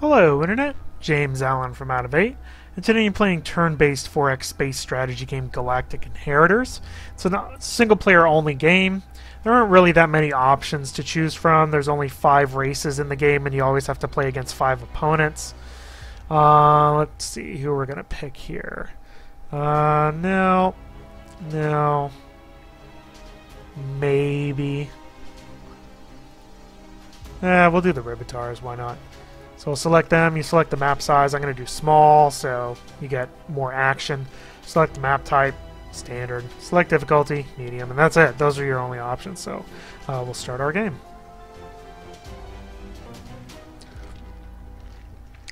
Hello, Internet. James Allen from Out of 8. And today I'm playing turn-based 4X space strategy game Galactic Inheritors. It's a single-player only game. There aren't really that many options to choose from. There's only five races in the game, and you always have to play against five opponents. Uh, let's see who we're going to pick here. Uh, no. No. Maybe. Eh, we'll do the Ribitars, why not? So we'll select them, you select the map size, I'm going to do small, so you get more action. Select the map type, standard. Select difficulty, medium, and that's it. Those are your only options, so uh, we'll start our game.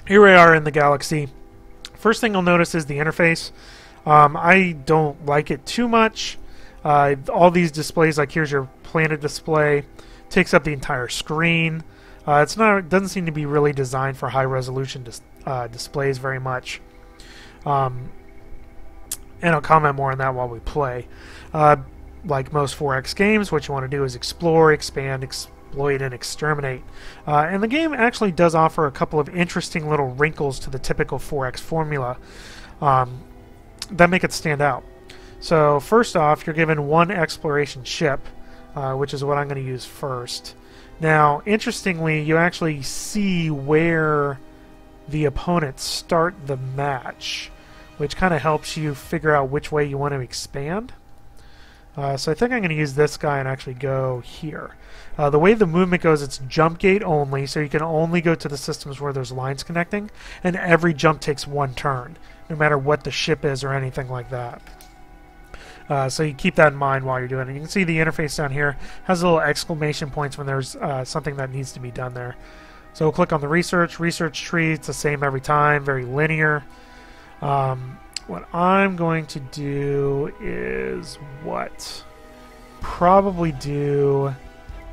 Here we are in the galaxy. First thing you'll notice is the interface. Um, I don't like it too much. Uh, all these displays, like here's your planet display, takes up the entire screen. Uh, it's not doesn't seem to be really designed for high resolution dis uh, displays very much. Um, and I'll comment more on that while we play. Uh, like most 4X games, what you want to do is explore, expand, exploit, and exterminate. Uh, and the game actually does offer a couple of interesting little wrinkles to the typical 4X formula um, that make it stand out. So first off, you're given one exploration ship, uh, which is what I'm going to use first. Now, interestingly, you actually see where the opponents start the match, which kind of helps you figure out which way you want to expand. Uh, so I think I'm going to use this guy and actually go here. Uh, the way the movement goes, it's jump gate only, so you can only go to the systems where there's lines connecting, and every jump takes one turn, no matter what the ship is or anything like that. Uh, so you keep that in mind while you're doing it. You can see the interface down here has little exclamation points when there's uh, something that needs to be done there. So we'll click on the research. Research tree, it's the same every time, very linear. Um, what I'm going to do is what? Probably do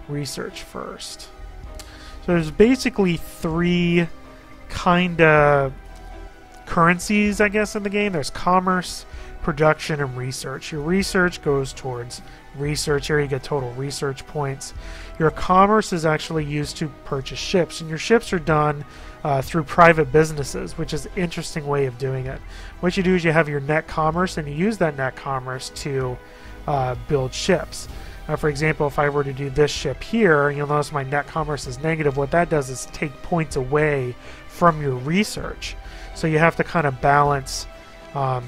research first. So there's basically three kind of currencies, I guess, in the game. There's commerce, production and research. Your research goes towards research. Here you get total research points. Your commerce is actually used to purchase ships, and your ships are done uh, through private businesses, which is an interesting way of doing it. What you do is you have your net commerce, and you use that net commerce to uh, build ships. Now, for example, if I were to do this ship here, you'll notice my net commerce is negative. What that does is take points away from your research. So you have to kind of balance um,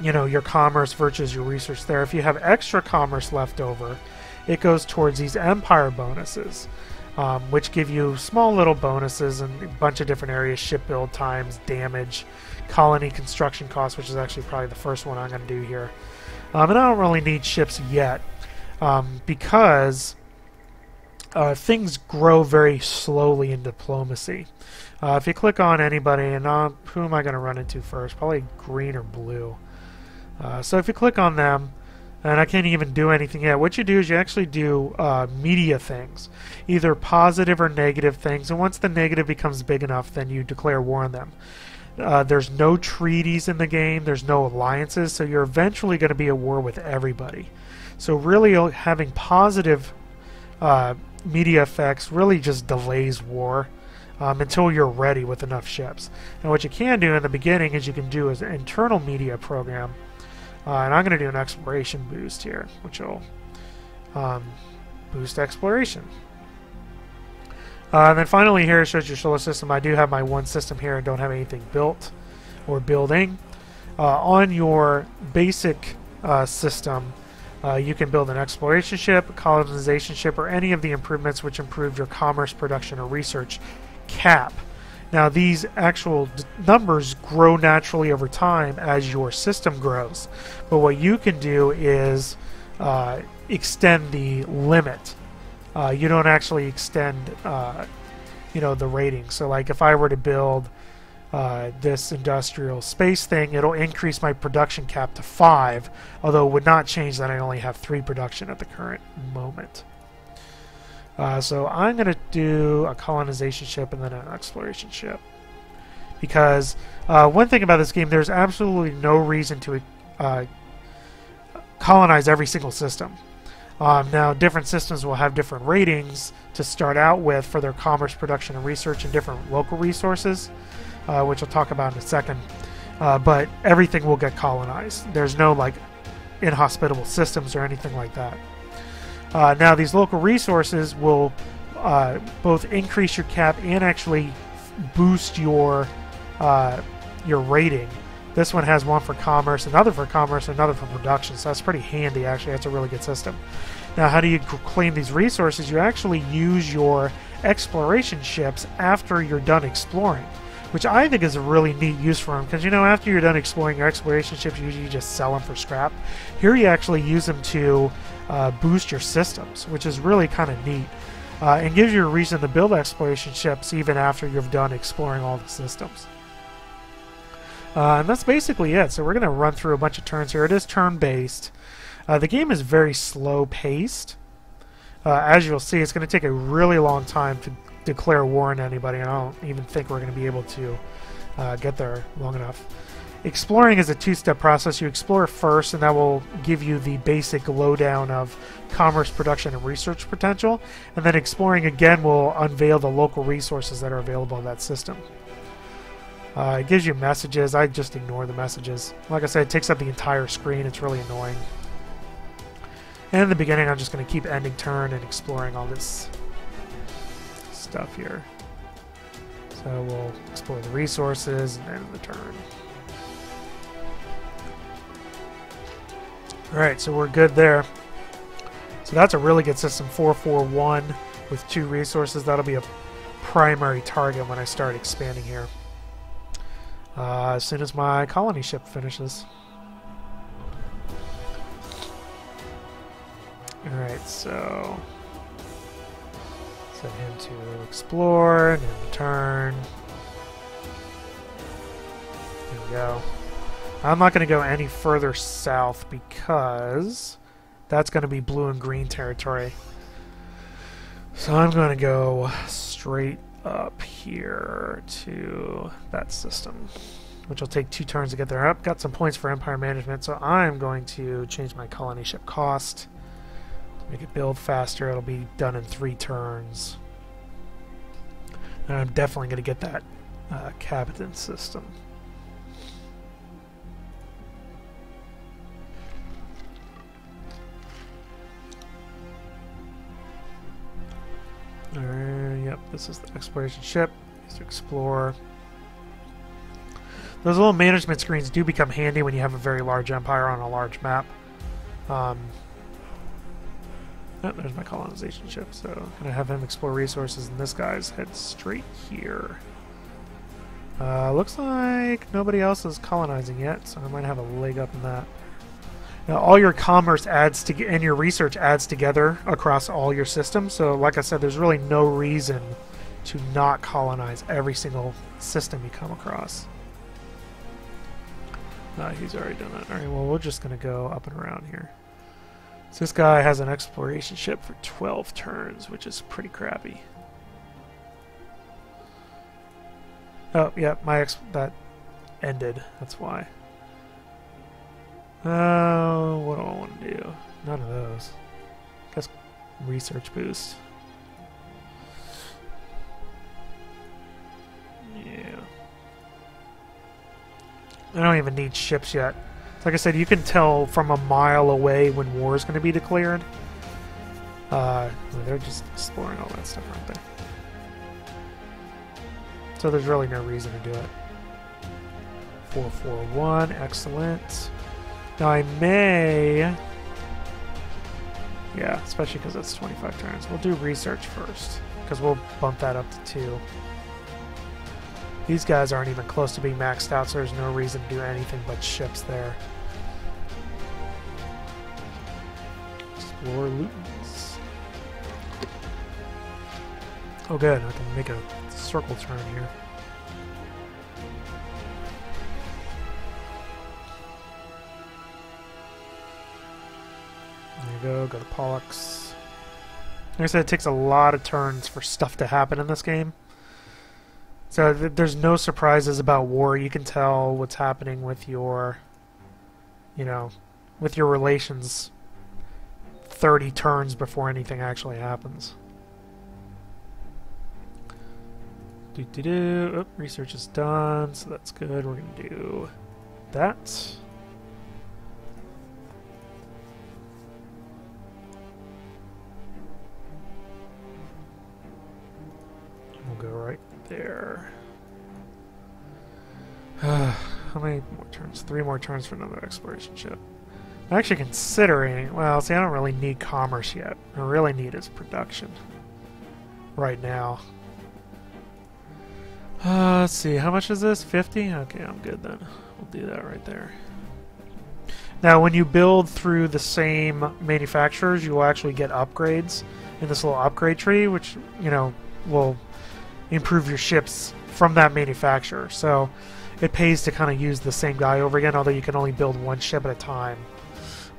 you know your commerce versus your research there. If you have extra commerce left over, it goes towards these empire bonuses, um, which give you small little bonuses in a bunch of different areas: ship build times, damage, colony construction costs, which is actually probably the first one I'm going to do here. Um, and I don't really need ships yet um, because uh, things grow very slowly in diplomacy. Uh, if you click on anybody, and uh, who am I going to run into first? Probably green or blue. Uh, so if you click on them, and I can't even do anything yet, what you do is you actually do uh, media things, either positive or negative things, and once the negative becomes big enough, then you declare war on them. Uh, there's no treaties in the game, there's no alliances, so you're eventually going to be at war with everybody. So really having positive uh, media effects really just delays war. Um, until you're ready with enough ships. And what you can do in the beginning is you can do an internal media program uh, and I'm going to do an exploration boost here, which will um, boost exploration. Uh, and then finally here it shows your solar system. I do have my one system here and don't have anything built or building. Uh, on your basic uh, system, uh, you can build an exploration ship, colonization ship, or any of the improvements which improve your commerce, production, or research cap. Now, these actual numbers grow naturally over time as your system grows. But what you can do is uh, extend the limit. Uh, you don't actually extend, uh, you know, the rating. So, like, if I were to build uh, this industrial space thing, it'll increase my production cap to five, although it would not change that I only have three production at the current moment. Uh, so I'm going to do a colonization ship and then an exploration ship. Because uh, one thing about this game, there's absolutely no reason to uh, colonize every single system. Um, now, different systems will have different ratings to start out with for their commerce, production, and research and different local resources, uh, which I'll talk about in a second. Uh, but everything will get colonized. There's no like inhospitable systems or anything like that. Uh, now, these local resources will uh, both increase your cap and actually boost your uh, your rating. This one has one for commerce, another for commerce, another for production. So that's pretty handy, actually. That's a really good system. Now, how do you claim these resources? You actually use your exploration ships after you're done exploring, which I think is a really neat use for them. Because, you know, after you're done exploring your exploration ships, usually you just sell them for scrap. Here you actually use them to uh, boost your systems, which is really kind of neat. Uh, and gives you a reason to build exploration ships even after you've done exploring all the systems. Uh, and that's basically it. So we're going to run through a bunch of turns here. It is turn-based. Uh, the game is very slow-paced. Uh, as you'll see, it's going to take a really long time to declare war on anybody, and I don't even think we're going to be able to uh, get there long enough. Exploring is a two-step process. You explore first, and that will give you the basic lowdown of commerce, production, and research potential. And then exploring again will unveil the local resources that are available in that system. Uh, it gives you messages. I just ignore the messages. Like I said, it takes up the entire screen. It's really annoying. And in the beginning, I'm just going to keep ending turn and exploring all this stuff here. So we'll explore the resources and end the turn. Alright, so we're good there. So that's a really good system, 441 with two resources. That'll be a primary target when I start expanding here uh, as soon as my colony ship finishes. Alright, so set him to explore and return. There we go. I'm not going to go any further south because that's going to be blue and green territory. So I'm going to go straight up here to that system, which will take two turns to get there. I've got some points for Empire Management, so I'm going to change my colony ship cost make it build faster. It'll be done in three turns. And I'm definitely going to get that uh, capitan system. This is the exploration ship. Used to explore. Those little management screens do become handy when you have a very large empire on a large map. Um, oh, there's my colonization ship, so I'm going to have him explore resources, and this guy's head straight here. Uh, looks like nobody else is colonizing yet, so I might have a leg up in that. Now, all your commerce adds to and your research adds together across all your systems. So, like I said, there's really no reason to not colonize every single system you come across. Uh, he's already done it. All right, well, we're just going to go up and around here. So this guy has an exploration ship for 12 turns, which is pretty crappy. Oh, yeah, my ex that ended. That's why. Uh, what do I want to do? None of those. Guess research boost. Yeah. I don't even need ships yet. Like I said, you can tell from a mile away when war is going to be declared. Uh, they're just exploring all that stuff, aren't they? So there's really no reason to do it. 441, excellent. Now I may... Yeah, especially because it's 25 turns. We'll do research first, because we'll bump that up to 2. These guys aren't even close to being maxed out, so there's no reason to do anything but ships there. Explore Lutens. Oh good, I can make a circle turn here. You go, go to Pollux. Like I said, it takes a lot of turns for stuff to happen in this game. So th there's no surprises about war. You can tell what's happening with your, you know, with your relations 30 turns before anything actually happens. Do do do. Oh, research is done, so that's good. We're gonna do that. There. How many more turns? Three more turns for another exploration ship. I'm actually considering... Well, see, I don't really need commerce yet. I really need is production. Right now. Uh, let's see, how much is this? 50? Okay, I'm good then. We'll do that right there. Now, when you build through the same manufacturers, you will actually get upgrades in this little upgrade tree, which, you know, will improve your ships from that manufacturer. So it pays to kind of use the same guy over again, although you can only build one ship at a time.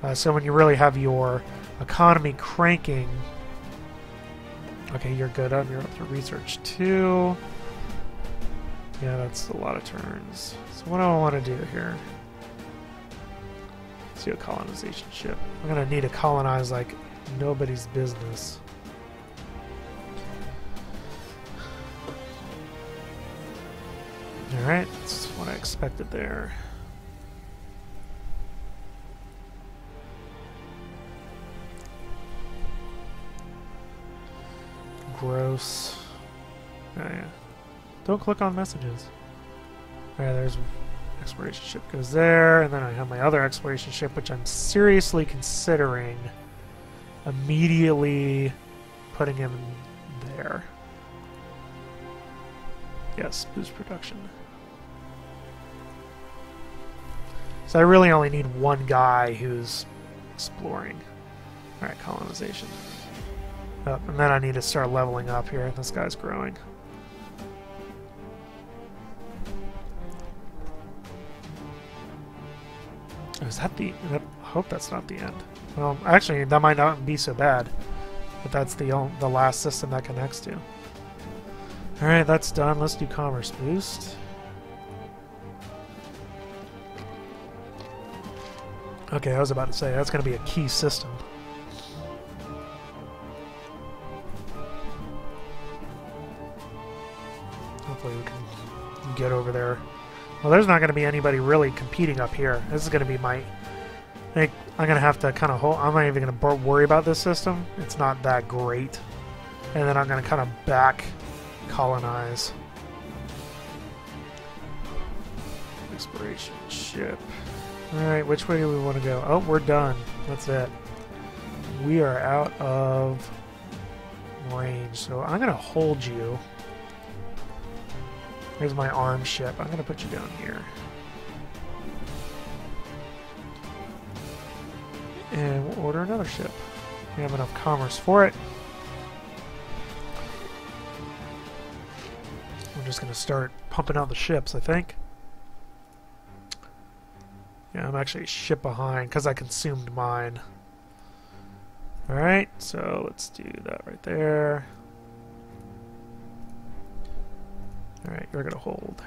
Uh, so when you really have your economy cranking... Okay, you're good on your other research too. Yeah, that's a lot of turns. So what do I want to do here? Let's do a colonization ship. I'm going to need to colonize like nobody's business. Alright, that's what I expected there. Gross. Oh yeah. Don't click on messages. Oh, Alright, there's exploration ship goes there, and then I have my other exploration ship, which I'm seriously considering immediately putting him there. Yes, boost production. So I really only need one guy who's exploring. Alright, colonization. And then I need to start leveling up here. This guy's growing. Oh, is that the... I hope that's not the end. Well, actually, that might not be so bad. But that's the, the last system that connects to. Alright, that's done. Let's do Commerce Boost. Okay, I was about to say, that's going to be a key system. Hopefully we can get over there. Well, there's not going to be anybody really competing up here. This is going to be my... I I'm going to have to kind of hold... I'm not even going to worry about this system. It's not that great. And then I'm going to kind of back colonize. Exploration ship. Alright, which way do we want to go? Oh, we're done. That's it. We are out of range, so I'm going to hold you. Here's my arm ship. I'm going to put you down here. And we'll order another ship. We have enough commerce for it. Just going to start pumping out the ships, I think. Yeah, I'm actually a ship behind because I consumed mine. Alright, so let's do that right there. Alright, you're going to hold.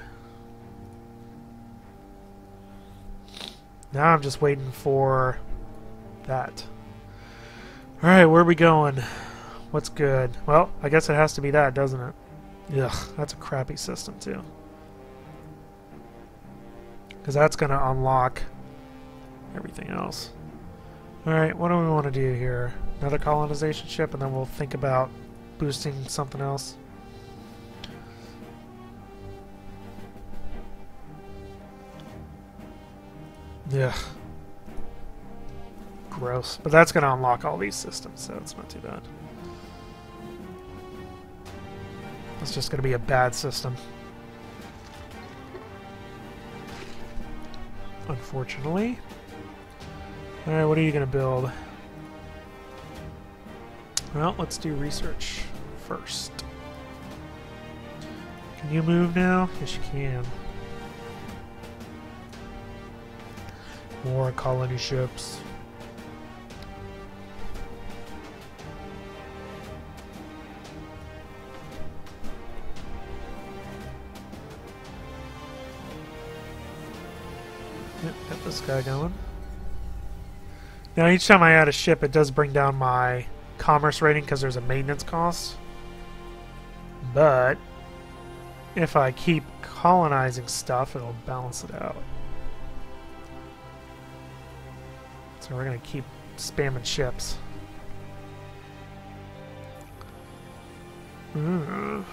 Now I'm just waiting for that. Alright, where are we going? What's good? Well, I guess it has to be that, doesn't it? Ugh, that's a crappy system too. Because that's going to unlock everything else. Alright, what do we want to do here? Another colonization ship, and then we'll think about boosting something else. Yeah. Gross. But that's going to unlock all these systems, so it's not too bad. It's just going to be a bad system. Unfortunately. Alright, what are you going to build? Well, let's do research first. Can you move now? Yes, you can. More colony ships. Going. Now each time I add a ship, it does bring down my commerce rating because there's a maintenance cost. But if I keep colonizing stuff, it'll balance it out. So we're going to keep spamming ships. Ooh.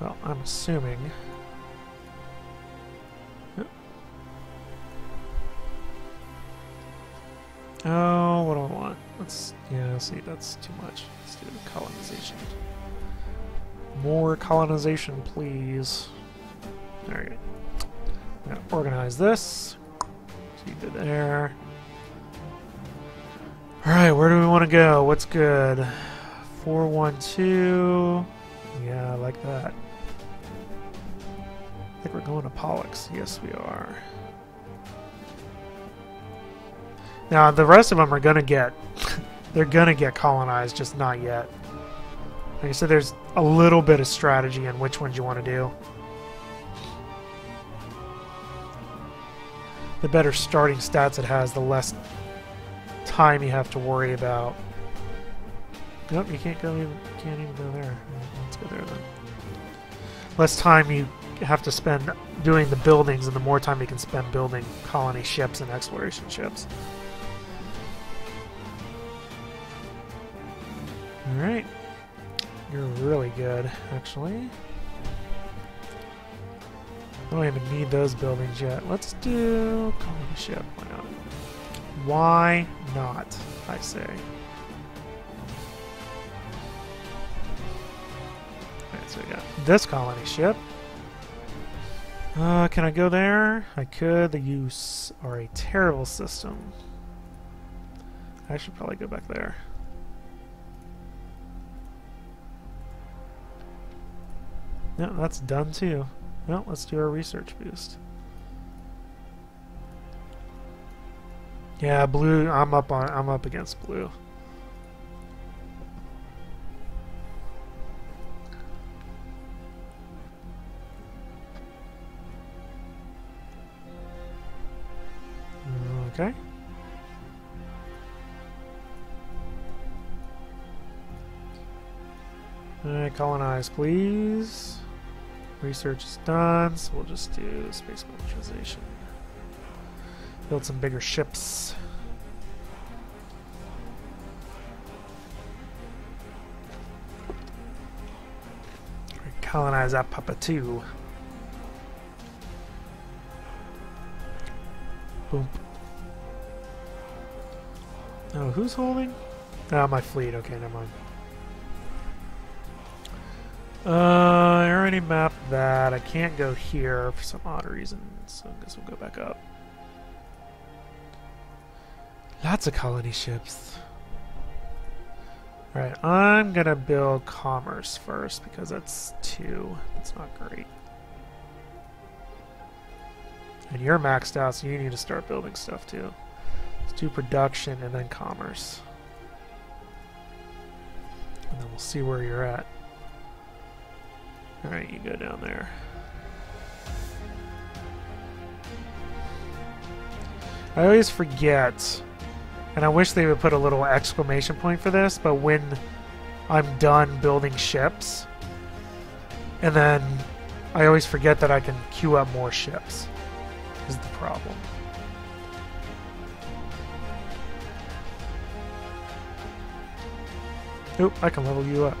Well, I'm assuming... Let's, see, that's too much. Let's do colonization. More colonization, please. Alright. Now organize this. Keep it there. Alright, where do we want to go? What's good? 412. Yeah, I like that. I think we're going to Pollux. Yes, we are. Now, the rest of them are going to get... they're to get colonized, just not yet. Like I said, there's a little bit of strategy in which ones you want to do. The better starting stats it has, the less time you have to worry about. Nope, you can't go even, can't even go there. Let's go there then. Less time you have to spend doing the buildings and the more time you can spend building colony ships and exploration ships. Good, actually. I don't even need those buildings yet. Let's do colony ship. Why not? Why not, I say. Alright, so we got this colony ship. Uh, can I go there? I could. The use are a terrible system. I should probably go back there. No, that's done too. Well, let's do our research boost. Yeah, blue. I'm up on. I'm up against blue. Okay. Alright, colonize, please. Research is done, so we'll just do space militarization. Build some bigger ships. Colonize that papa too. Boom. Oh, who's holding? Oh, my fleet. Okay, never mind. Uh, already mapped that. I can't go here for some odd reason, so I guess we'll go back up. Lots of colony ships. Alright, I'm gonna build commerce first because that's two. That's not great. And you're maxed out, so you need to start building stuff too. Let's do production and then commerce. And then we'll see where you're at. Alright, you go down there. I always forget, and I wish they would put a little exclamation point for this, but when I'm done building ships, and then I always forget that I can queue up more ships, is the problem. Oop, I can level you up.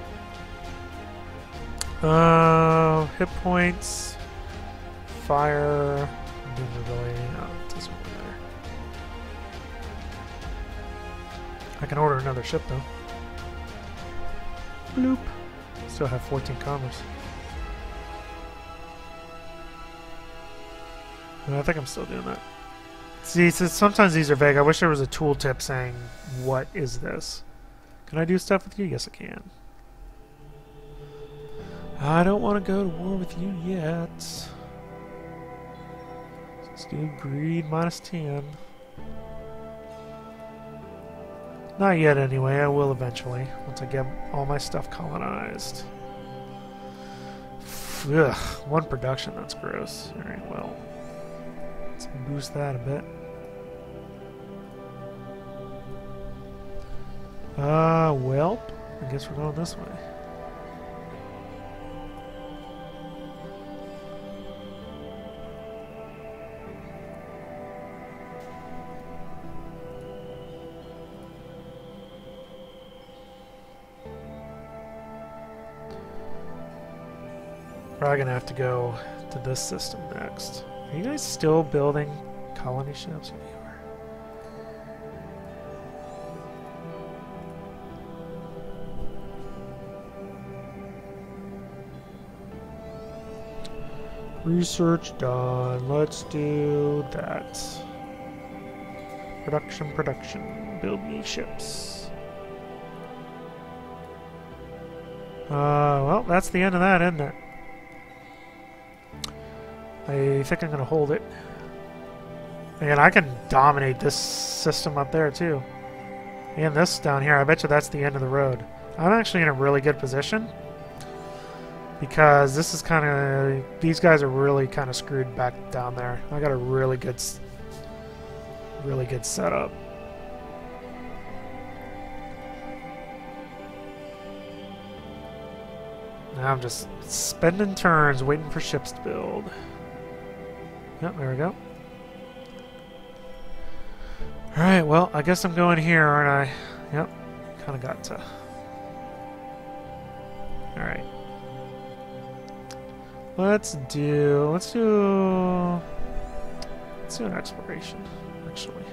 Uh, hit points, fire, invisibility. Oh, it doesn't really matter. I can order another ship though. Bloop. Still have 14 commerce. I think I'm still doing that. See, so sometimes these are vague. I wish there was a tooltip saying, what is this? Can I do stuff with you? Yes, I can. I don't want to go to war with you yet. Let's do greed minus 10. Not yet anyway, I will eventually, once I get all my stuff colonized. Ugh, one production, that's gross. Alright, well, let's boost that a bit. Uh, well, I guess we're going this way. Probably gonna have to go to this system next. Are you guys still building colony ships? Research done. Let's do that. Production, production. Build me ships. Uh, well, that's the end of that, isn't it? I think I'm going to hold it. And I can dominate this system up there, too. And this down here. I bet you that's the end of the road. I'm actually in a really good position because this is kind of these guys are really kind of screwed back down there. I got a really good, really good setup. Now I'm just spending turns waiting for ships to build. Yep, there we go. Alright, well, I guess I'm going here, aren't I? Yep, kind of got to. Alright. Let's do, let's do, let's do an exploration, actually.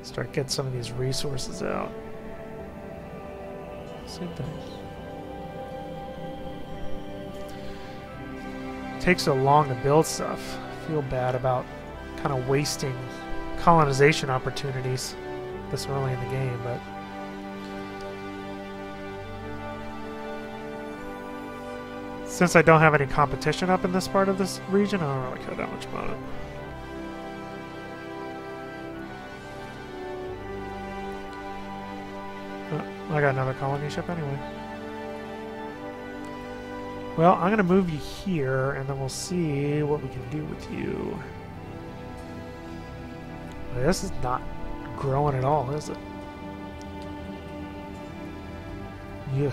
Start getting some of these resources out. Same thing. Takes so long to build stuff. I feel bad about kind of wasting colonization opportunities this early in the game, but Since I don't have any competition up in this part of this region, I don't really care that much about it. Oh, I got another colony ship anyway. Well, I'm going to move you here, and then we'll see what we can do with you. This is not growing at all, is it? Yeah.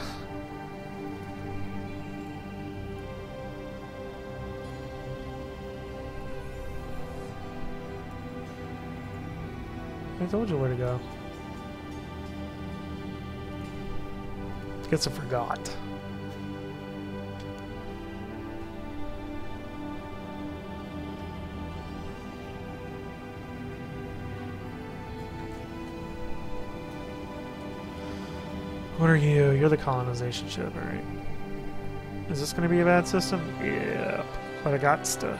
I told you where to go. Guess I forgot. What are you? You're the colonization ship, alright. Is this to be a bad system? Yeah, but I got stuff.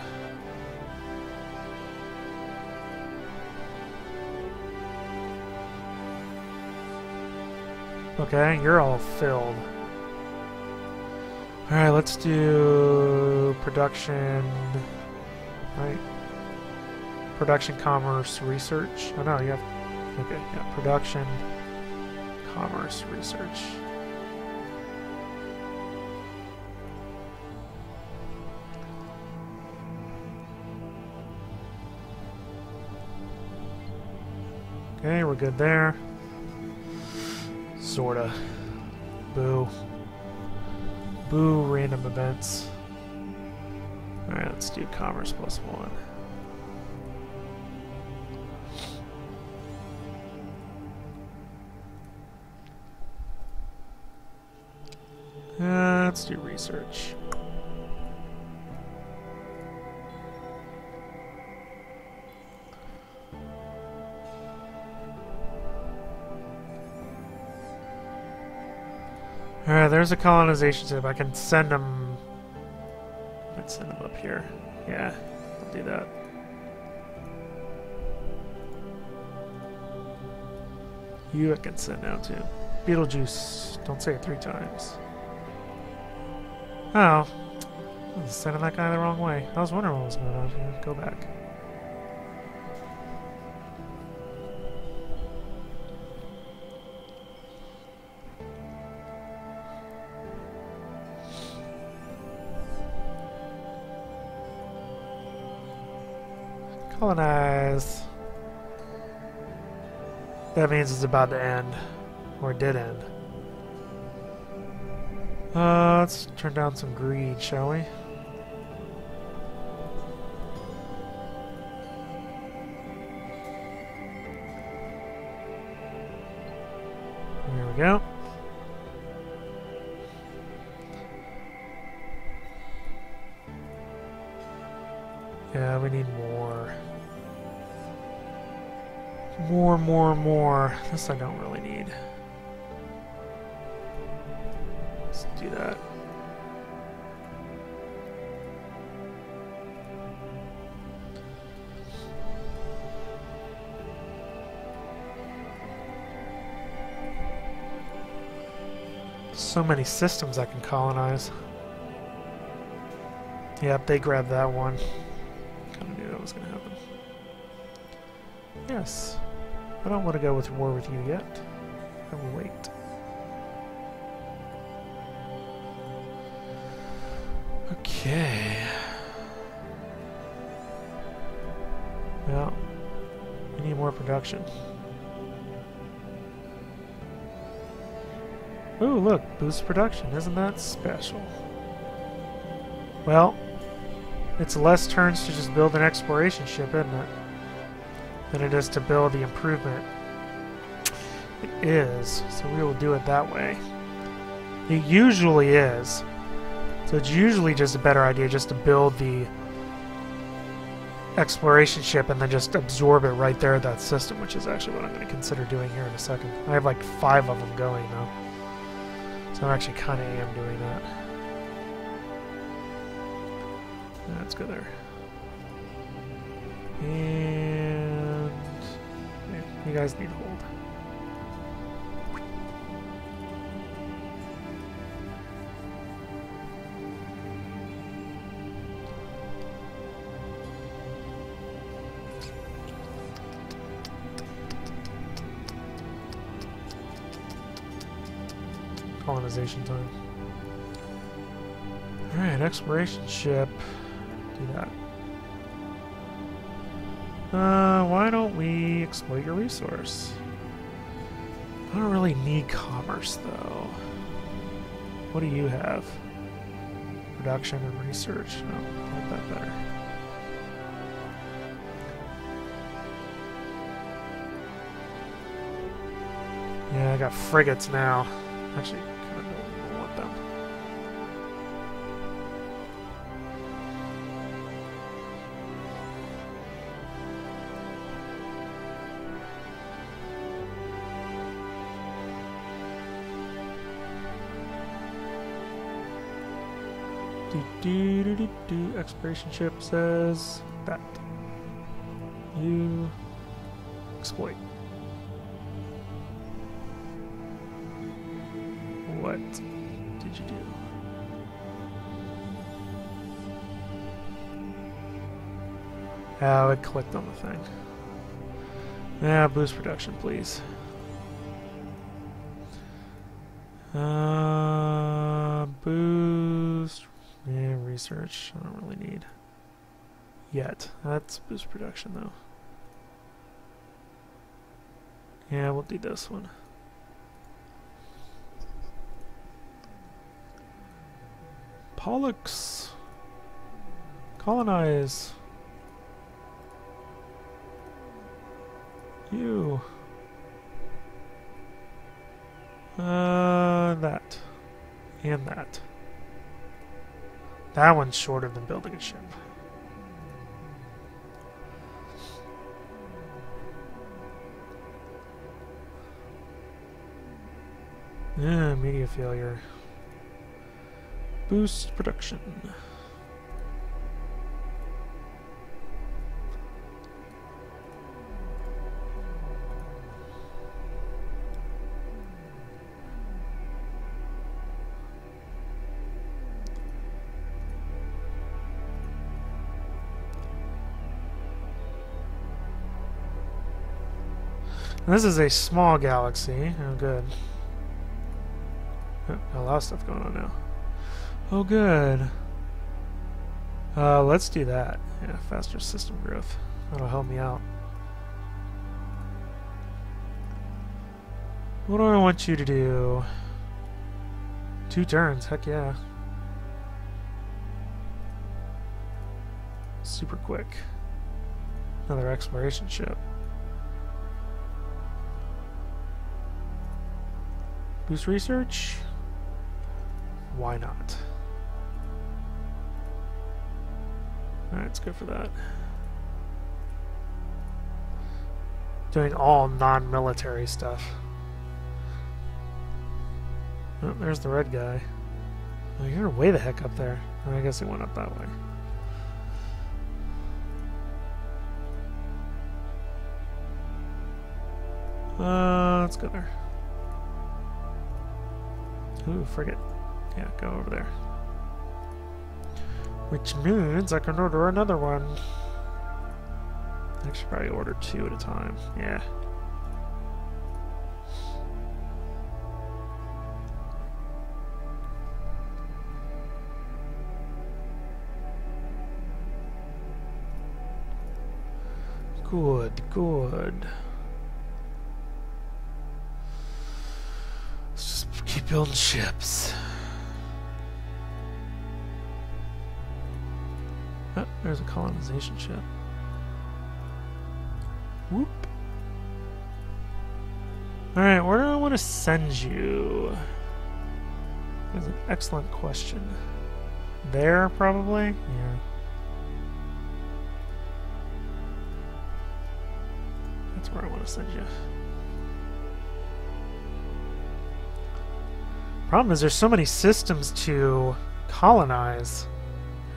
Okay, you're all filled. Alright, let's do production. Right. Production, commerce, research. Oh no, you have. Okay, yeah, production, commerce, research. Okay, we're good there. Sorta. Boo. Boo random events. Alright, let's do commerce plus one. Let's do research. Alright, there's a colonization tip. I can send them... Let's send them up here. Yeah, I'll do that. You I can send now too. Beetlejuice. Don't say it three times. Oh. I sending that guy the wrong way. I was wondering what was going on. Go back. Colonize. That means it's about to end. Or did end. Uh, let's turn down some greed, shall we? There we go. Yeah, we need more. More, more, more. This I don't really So many systems I can colonize. Yep, they grabbed that one. Kinda knew that was gonna happen. Yes. I don't want to go with war with you yet. I will wait. Okay. Well, we need more production. Ooh, look, boost production. Isn't that special? Well, it's less turns to just build an exploration ship, isn't it? Than it is to build the improvement. It is, so we will do it that way. It usually is. So it's usually just a better idea just to build the exploration ship and then just absorb it right there at that system, which is actually what I'm going to consider doing here in a second. I have like five of them going now. So I actually kind of am doing that. Let's go there. And you guys need hold. Colonization time. Alright, exploration ship. Do that. Uh, why don't we exploit your resource? I don't really need commerce, though. What do you have? Production and research. No, I like that better. Yeah, I got frigates now. Actually, Do, do, do, do. Exploration ship says that. You exploit. What did you do? Oh, it clicked on the thing. Yeah, boost production, please. Uh, boost. Yeah, research. I don't really need. Yet. That's boost production, though. Yeah, we'll do this one. Pollux. Colonize. You. Uh, that. And that. That one's shorter than building a ship. Yeah, media failure. Boost production. This is a small galaxy. Oh, good. Oh, a lot of stuff going on now. Oh, good. Uh, let's do that. Yeah, faster system growth. That'll help me out. What do I want you to do? Two turns, heck yeah. Super quick. Another exploration ship. Boost research? Why not? Alright, let's go for that. Doing all non-military stuff. Oh, there's the red guy. Oh, you're way the heck up there. Oh, I guess he went up that way. Uh, let's go there. Ooh, frigate. Yeah, go over there. Which means I can order another one. I should probably order two at a time. Yeah. Good, good. Building ships. Oh, there's a colonization ship. Whoop. Alright, where do I want to send you? That's an excellent question. There, probably? Yeah. That's where I want to send you. Problem is, there's so many systems to colonize.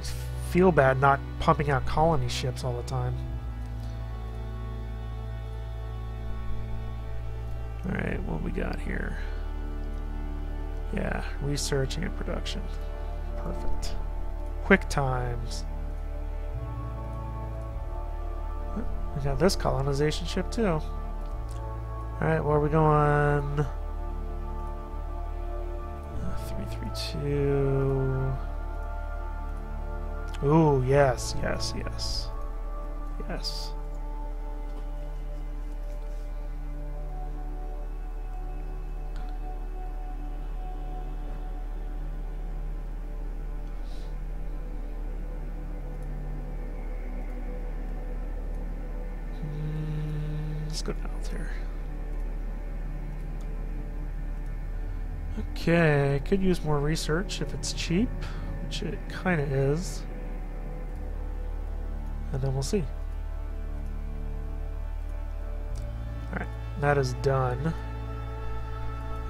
I feel bad not pumping out colony ships all the time. Alright, what we got here? Yeah, research and production. Perfect. Quick times. We got this colonization ship too. Alright, where are we going? 332. Ooh, yes, yes, yes. Yes. Okay, could use more research if it's cheap, which it kind of is. And then we'll see. Alright, that is done.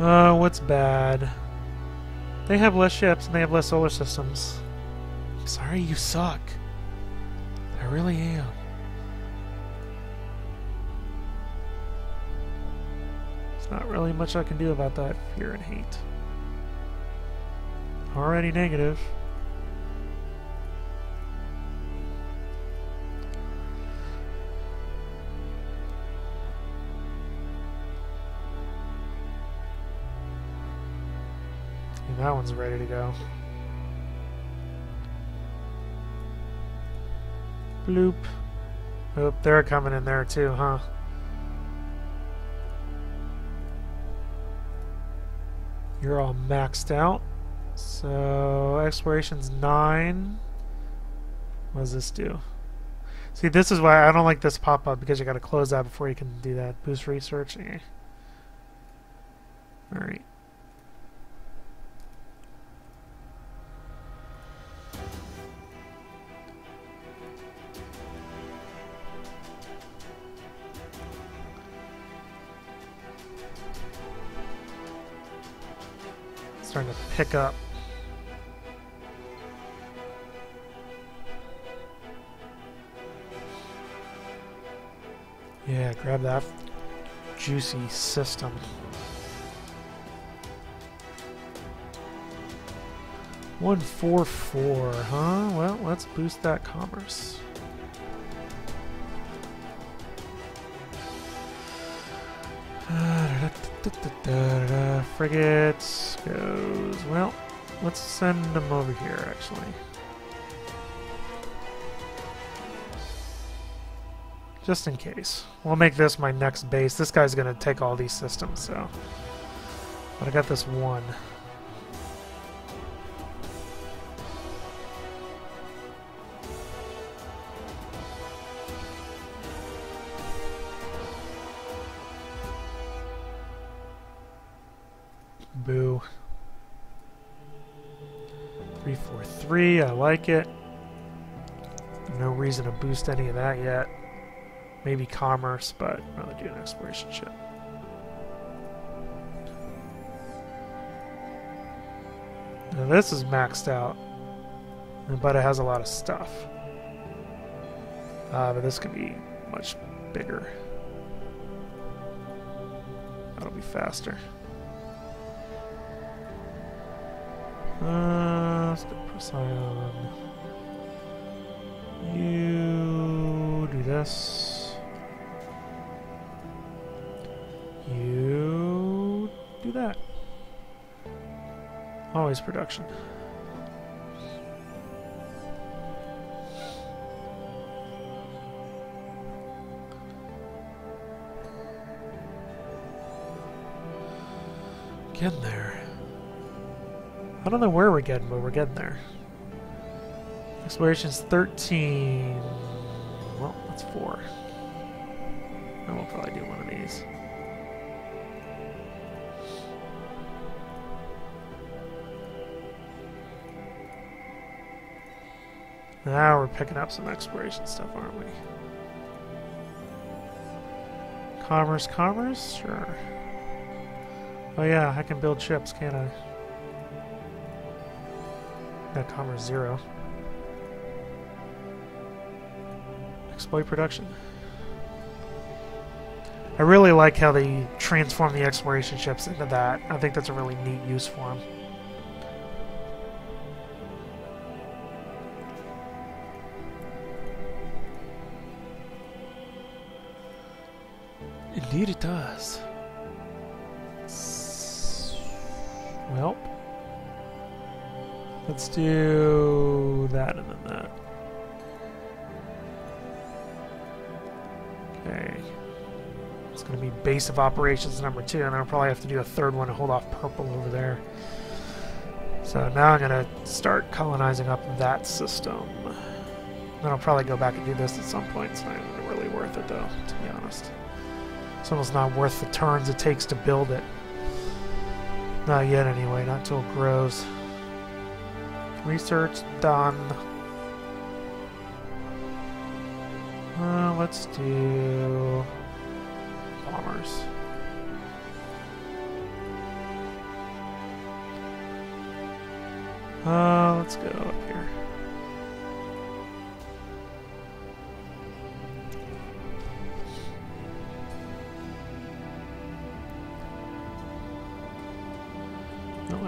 Uh, what's bad? They have less ships and they have less solar systems. I'm sorry, you suck. I really am. There's not really much I can do about that fear and hate. Already negative. And that one's ready to go. Bloop. Oh, they're coming in there too, huh? You're all maxed out. So, exploration's 9. What does this do? See, this is why I don't like this pop-up, because you gotta close that before you can do that. Boost research. Eh. Alright. starting to pick up. Yeah, grab that juicy system. One four four, huh? Well, let's boost that commerce. Frigates goes. Well, let's send them over here, actually. Just in case. We'll make this my next base. This guy's going to take all these systems, so... But I got this one. Boo. 343, I like it. No reason to boost any of that yet. Maybe commerce, but I'd rather do an exploration ship. Now this is maxed out, but it has a lot of stuff. Uh, but this could be much bigger. That'll be faster. Uh, let's go Poseidon. You do this. Always production. Getting there. I don't know where we're getting, but we're getting there. Exploration's 13. Well, that's 4. I we'll probably do one of these. Now we're picking up some exploration stuff, aren't we? Commerce, commerce? Sure. Oh yeah, I can build ships, can't I? Got commerce zero. Exploit production. I really like how they transform the exploration ships into that. I think that's a really neat use for them. It does. Well, let's do that and then that. Okay. It's going to be base of operations number two, and I'll probably have to do a third one to hold off purple over there. So now I'm going to start colonizing up that system. Then I'll probably go back and do this at some point. It's not really worth it, though, to be honest. It's not worth the turns it takes to build it. Not yet, anyway. Not until it grows. Research done. Uh, let's do bombers. Uh, let's go up here.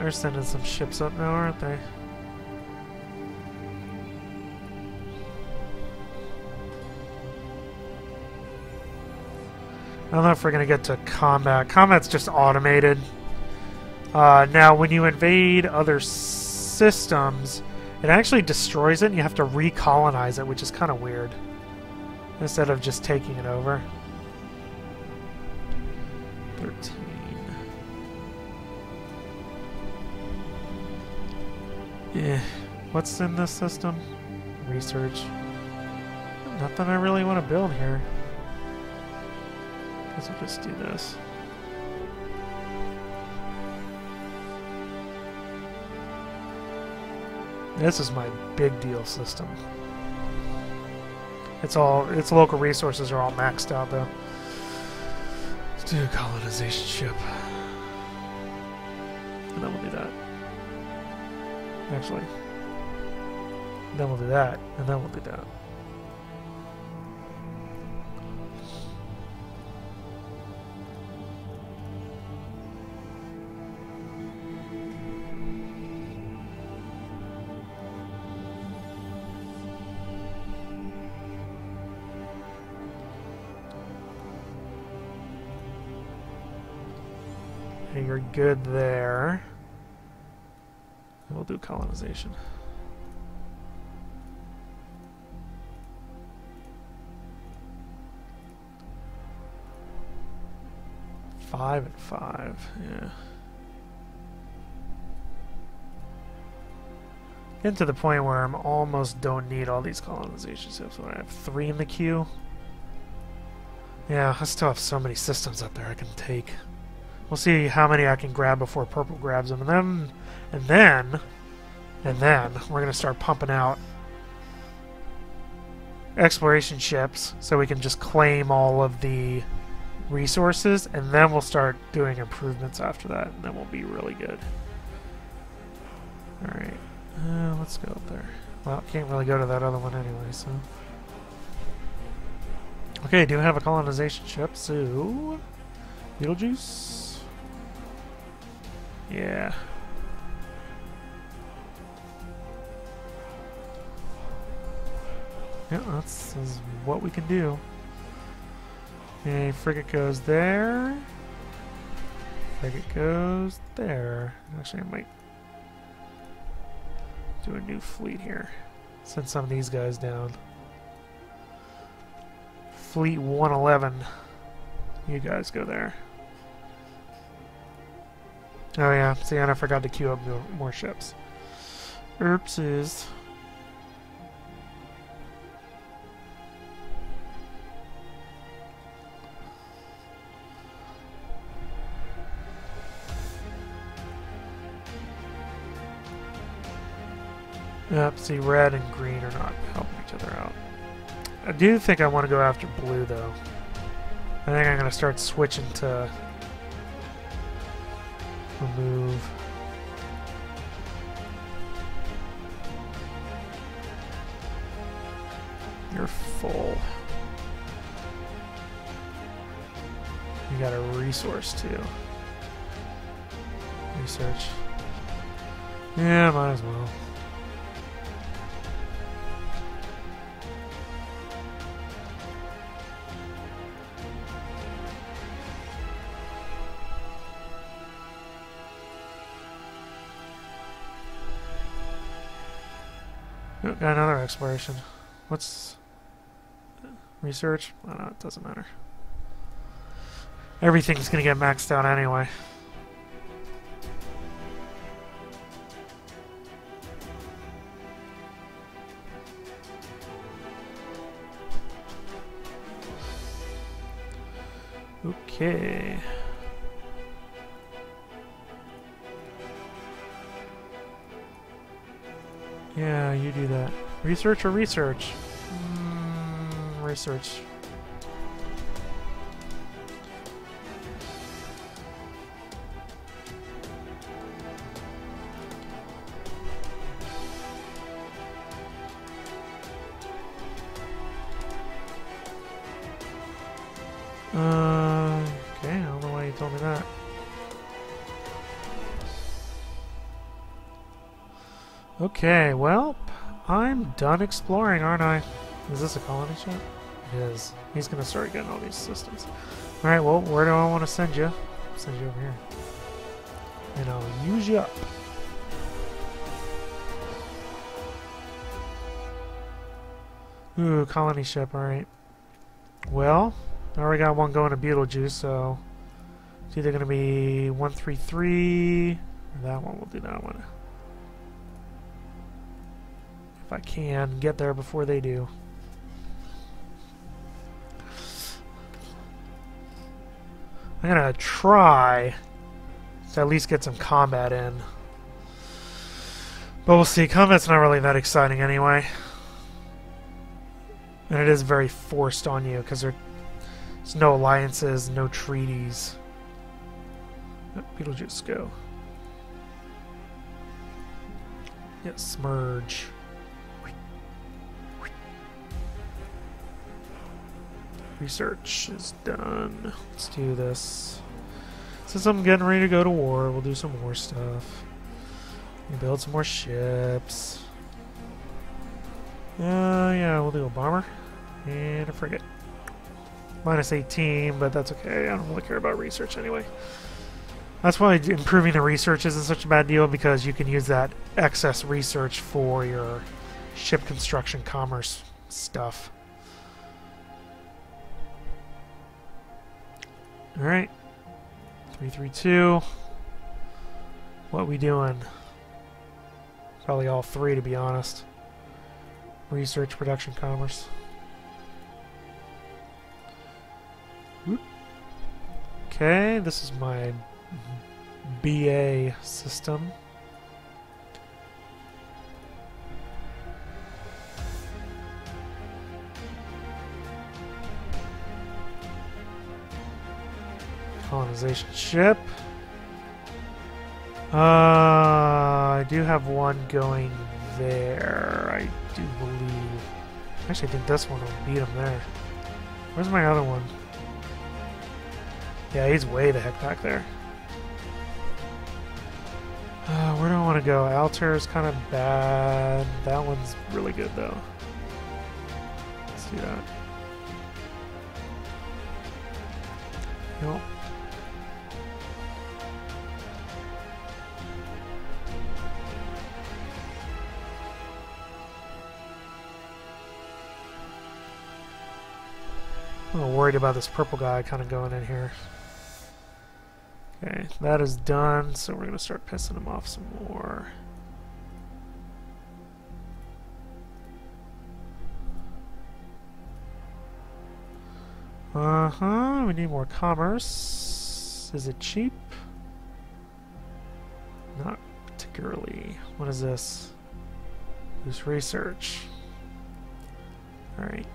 They're sending some ships up now, aren't they? I don't know if we're going to get to combat. Combat's just automated. Uh, now, when you invade other systems, it actually destroys it and you have to recolonize it, which is kind of weird. Instead of just taking it over. Yeah. What's in this system? Research. Nothing I really want to build here. Guess we'll just do this. This is my big deal system. It's all its local resources are all maxed out though. Let's do a colonization ship. Actually. Then we'll do that, and then we'll do that. You're good there we'll do colonization. Five and five, yeah. Getting to the point where I'm almost don't need all these colonization ships. When I have three in the queue. Yeah, I still have so many systems up there I can take. We'll see how many I can grab before purple grabs them, and then, and then and then we're gonna start pumping out exploration ships so we can just claim all of the resources, and then we'll start doing improvements after that, and then we'll be really good. Alright, uh, let's go up there. Well, can't really go to that other one anyway, so... Okay, do we have a colonization ship, so... Betelgeuse? Yeah. Yeah, that's, that's what we can do. Okay, frigate goes there. Frigate goes there. Actually, I might do a new fleet here. Send some of these guys down. Fleet 111. You guys go there. Oh yeah, see, and I forgot to queue up more ships. Oopsies. Yep, see, red and green are not helping each other out. I do think I want to go after blue, though. I think I'm going to start switching to remove. You're full. You got a resource too. Research. Yeah, might as well. Exploration. What's research? No, it doesn't matter. Everything's gonna get maxed out anyway. Okay. Research or research? Mm, research. Done exploring, aren't I? Is this a colony ship? It is. He's gonna start getting all these systems. Alright, well, where do I want to send you? Send you over here. And I'll use you up. Ooh, colony ship, alright. Well, I already got one going to Betelgeuse, so it's either going to be 133, or that one, we'll do that one. If I can, get there before they do. I'm gonna try to at least get some combat in. But we'll see. Combat's not really that exciting anyway. And it is very forced on you because there's no alliances, no treaties. Betelgeuse, go. Yes, merge. Research is done. Let's do this. Since I'm getting ready to go to war, we'll do some war stuff. We build some more ships. Uh, yeah, we'll do a bomber and a frigate. Minus 18, but that's okay. I don't really care about research anyway. That's why improving the research isn't such a bad deal because you can use that excess research for your ship construction commerce stuff. Alright. 332. What we doing? Probably all three, to be honest. Research, production, commerce. Okay, this is my BA system. Colonization ship. Uh, I do have one going there, I do believe. Actually, I think this one will beat him there. Where's my other one? Yeah, he's way the heck back there. Uh, where do I want to go? Altair is kind of bad. That one's really good, though. Let's do that. Worried about this purple guy kind of going in here. Okay, that is done, so we're going to start pissing him off some more. Uh-huh, we need more commerce. Is it cheap? Not particularly. What is this? This research. Alright.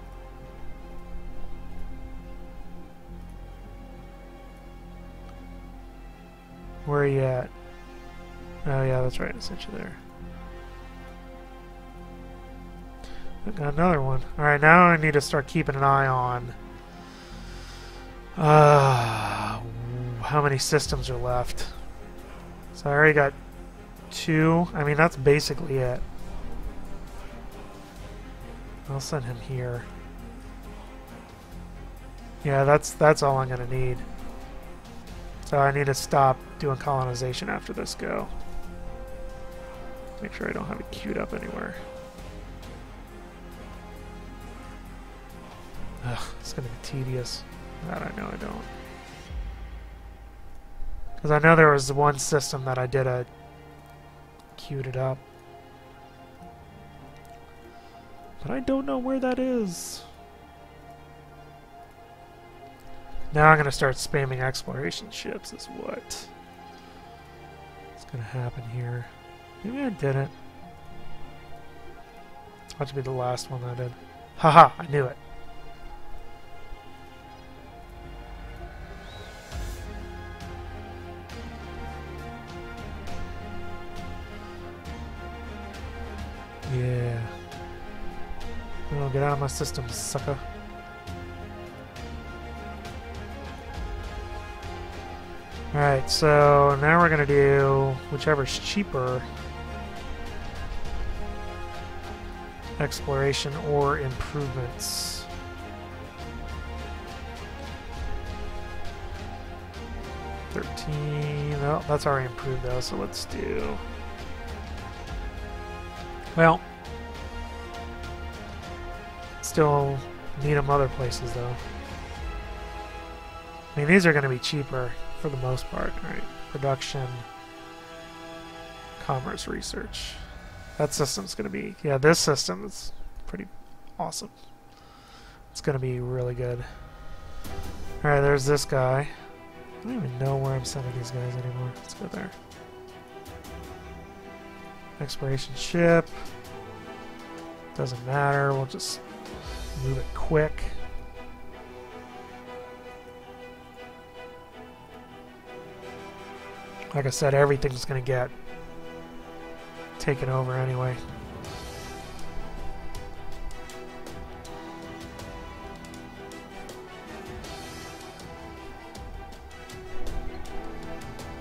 Where are you at? Oh yeah, that's right, I sent you there. Got another one. Alright, now I need to start keeping an eye on uh, how many systems are left. So I already got two. I mean, that's basically it. I'll send him here. Yeah, that's that's all I'm gonna need. So I need to stop doing colonization after this go. Make sure I don't have it queued up anywhere. Ugh, it's gonna be tedious. That I know I don't. Because I know there was one system that I did a queued it up. But I don't know where that is. Now I'm to start spamming exploration ships is what to happen here. Maybe I didn't. That should be the last one I did. Haha, I knew it. Yeah. Oh, get out of my system, sucker. Alright, so now we're going to do whichever's cheaper. Exploration or improvements. Thirteen. That's already improved though, so let's do. Well, still need them other places though. I mean, these are going to be cheaper for the most part. Right? Production, commerce, research. That system's going to be, yeah, this system is pretty awesome. It's going to be really good. Alright, there's this guy. I don't even know where I'm sending these guys anymore. Let's go there. Exploration ship. Doesn't matter, we'll just move it quick. Like I said, everything's going to get taken over anyway.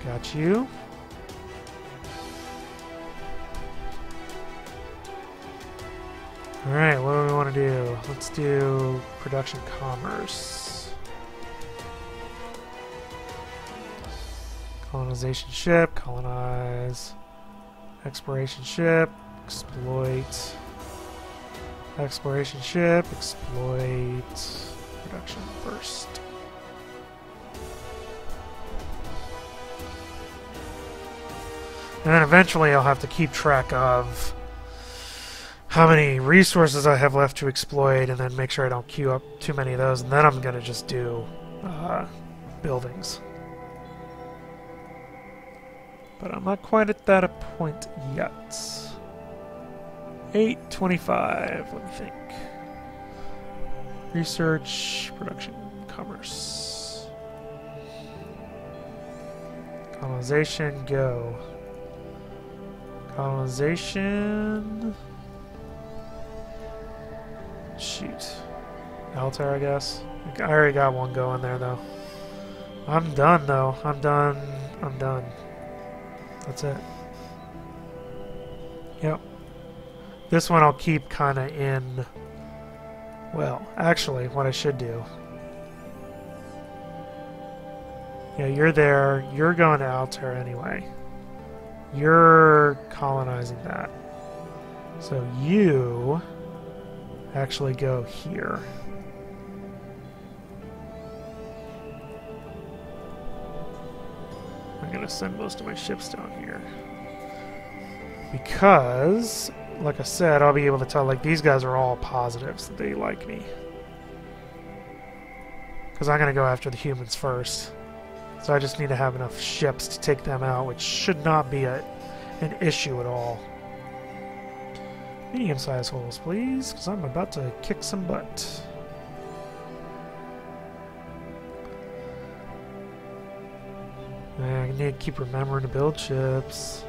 Got you. Alright, what do we want to do? Let's do production commerce. Colonization ship, colonize. Exploration ship, exploit. Exploration ship, exploit. Production first. And then eventually I'll have to keep track of how many resources I have left to exploit and then make sure I don't queue up too many of those. And then I'm going to just do uh, buildings. But I'm not quite at that a point yet. 825, let me think. Research, production, commerce. Colonization, go. Colonization. Shoot. Altair, I guess. I already got one going there, though. I'm done, though. I'm done. I'm done. That's it. Yep. This one I'll keep kind of in... Well, actually, what I should do... Yeah, you're there. You're going to Altair anyway. You're colonizing that. So you actually go here. To send most of my ships down here. Because, like I said, I'll be able to tell, like, these guys are all positives they like me. Because I'm to go after the humans first. So I just need to have enough ships to take them out, which should not be a, an issue at all. Medium-sized holes, please, because I'm about to kick some butt. I need to keep remembering to build forget.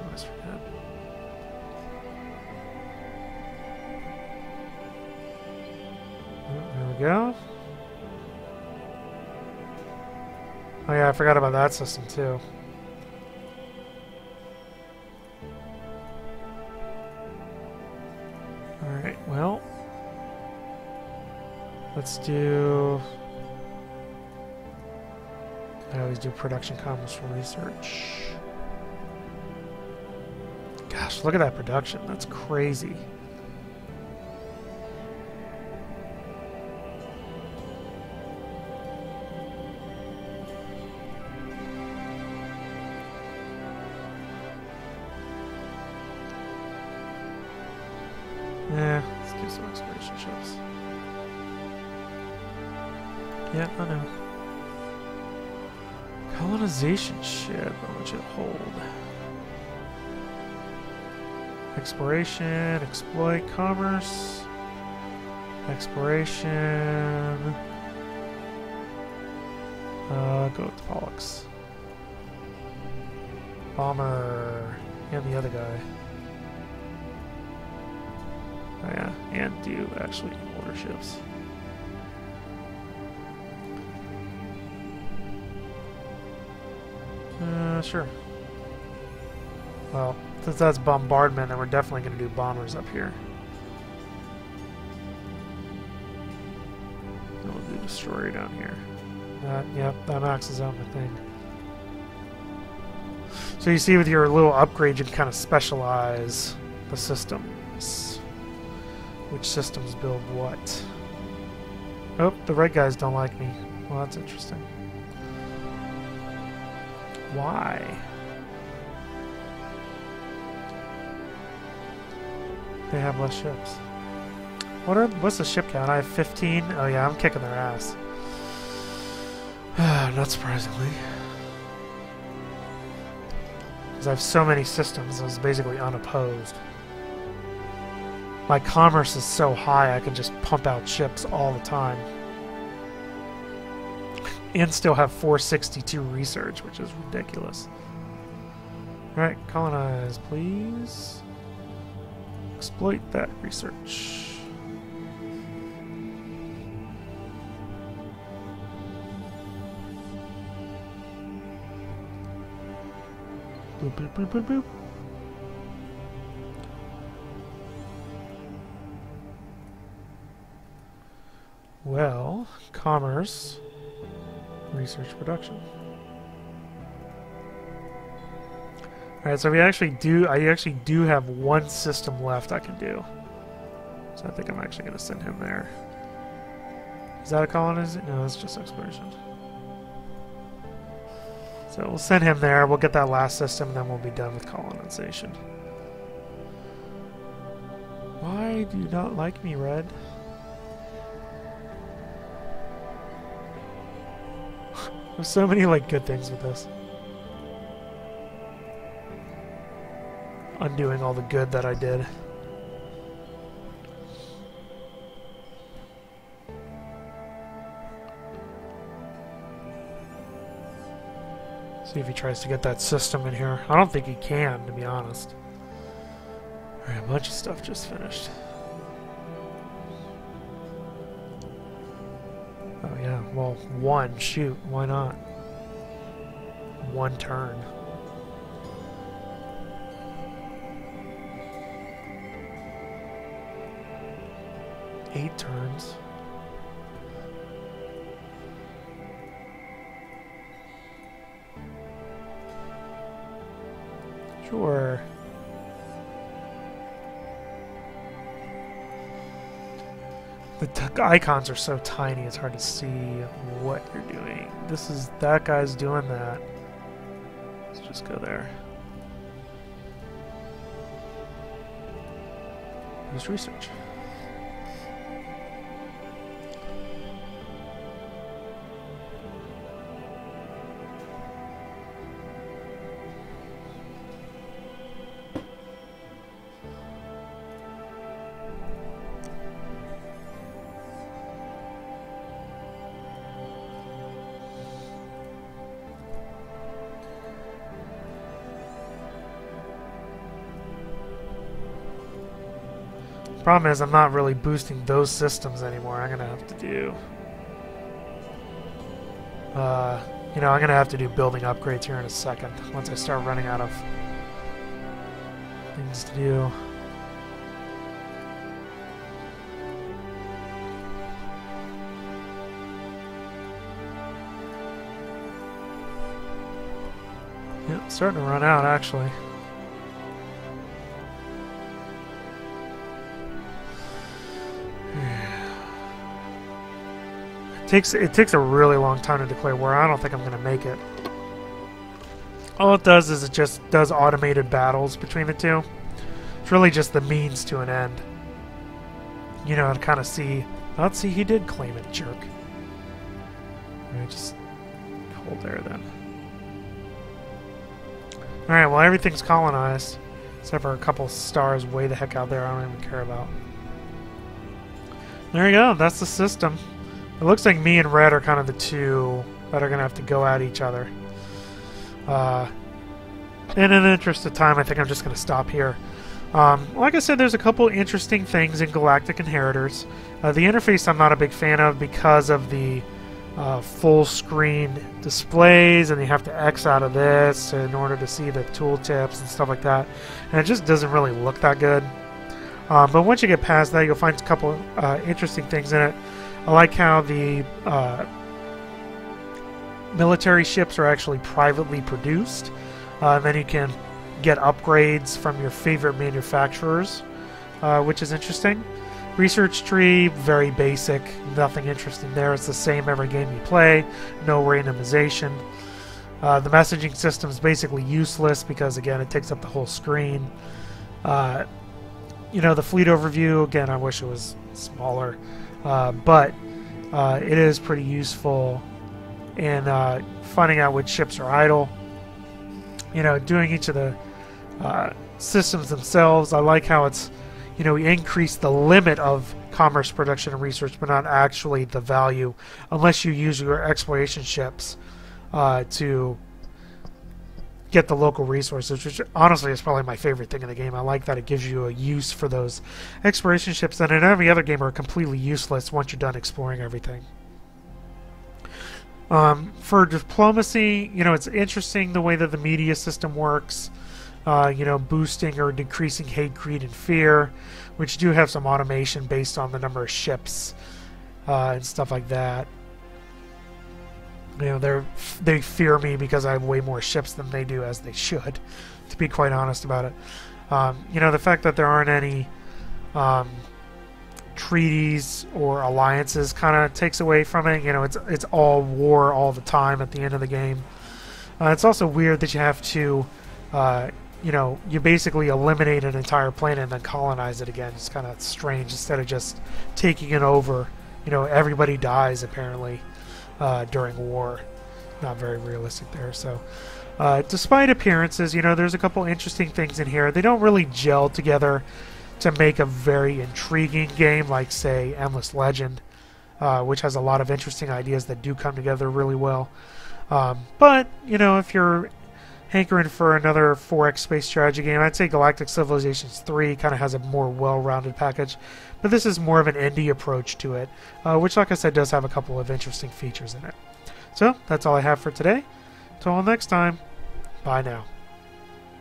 Oh, there we go. Oh yeah, I forgot about that system too. Alright, well... Let's do... I always do production comms for research. Gosh, look at that production. That's crazy. Exploration, exploit, commerce. Exploration. Uh, go with Pollux. Bomber. And the other guy. Oh yeah, and do actually order ships. Uh, sure. Well, since that's bombardment, then we're definitely going to do bombers up here. And we'll do destroyer down here. Uh, yep, that maxes out my thing. So you see with your little upgrade, you can kind of specialize the systems. Which systems build what. Oh, the red guys don't like me. Well, that's interesting. Why? They have less ships. What are what's the ship count? I have 15. Oh yeah, I'm kicking their ass. Not surprisingly. Because I have so many systems, I basically unopposed. My commerce is so high I can just pump out ships all the time. And still have 462 research, which is ridiculous. Alright, colonize, please. Exploit that research. Boop, boop, boop. Well, commerce, research, production. Alright, so we actually do, I actually do have one system left I can do. So I think I'm actually going to send him there. Is that a colonization? No, it's just exploration. So we'll send him there. We'll get that last system, and then we'll be done with colonization. Why do you not like me, Red? There's so many like good things with this. Undoing all the good that I did. See if he tries to get that system in here. I don't think he can, to be honest. Alright, a bunch of stuff just finished. Oh yeah, well, one, shoot, why not? One turn. Eight turns. Sure. The icons are so tiny, it's hard to see what you're doing. This is, that guy's doing that. Let's just go there. Use research. Problem is, I'm not really boosting those systems anymore. I'm gonna have to do... Uh, you know, I'm gonna have to do building upgrades here in a second, once I start running out of things to do. Yeah, starting to run out, actually. Takes it takes a really long time to declare war. I don't think I'm going to make it. All it does is it just does automated battles between the two. It's really just the means to an end. You know, to kind of see. Let's see, he did claim it, jerk. Me just hold there then. Alright, well, everything's colonized. Except for a couple stars way the heck out there I don't even care about. There you go, that's the system. It looks like me and Red are kind of the two that are going to have to go at each other. Uh, in an interest of time, I think I'm just going to stop here. Um, like I said, there's a couple interesting things in Galactic Inheritors. Uh, the interface I'm not a big fan of because of the uh, full screen displays, and you have to X out of this in order to see the tooltips and stuff like that. And it just doesn't really look that good. Um, but once you get past that, you'll find a couple uh, interesting things in it. I like how the uh, military ships are actually privately produced. Uh, and then you can get upgrades from your favorite manufacturers, uh, which is interesting. Research tree, very basic, nothing interesting there. It's the same every game you play, no randomization. Uh, the messaging system is basically useless because, again, it takes up the whole screen. Uh, you know, the fleet overview, again, I wish it was smaller. Uh, but uh, it is pretty useful in uh, finding out which ships are idle. You know, doing each of the uh, systems themselves. I like how it's, you know, we increase the limit of commerce production and research, but not actually the value, unless you use your exploration ships uh, to get the local resources, which honestly is probably my favorite thing in the game. I like that it gives you a use for those exploration ships that in every other game are completely useless once you're done exploring everything. Um, for diplomacy, you know, it's interesting the way that the media system works. Uh, you know, boosting or decreasing hate, greed, and fear, which do have some automation based on the number of ships uh, and stuff like that. You know, they they fear me because I have way more ships than they do, as they should, to be quite honest about it. Um, you know, the fact that there aren't any um, treaties or alliances kind of takes away from it. You know, it's it's all war all the time at the end of the game. Uh, it's also weird that you have to, uh, you know, you basically eliminate an entire planet and then colonize it again. It's kind of strange instead of just taking it over. You know, everybody dies apparently uh, during war. Not very realistic there. So, uh, despite appearances, you know, there's a couple interesting things in here. They don't really gel together to make a very intriguing game like, say, Endless Legend, uh, which has a lot of interesting ideas that do come together really well. Um, but, you know, if you're hankering for another 4X space strategy game, I'd say Galactic Civilizations 3 kind of has a more well rounded package. But this is more of an indie approach to it, uh, which, like I said, does have a couple of interesting features in it. So, that's all I have for today. Until next time, bye now.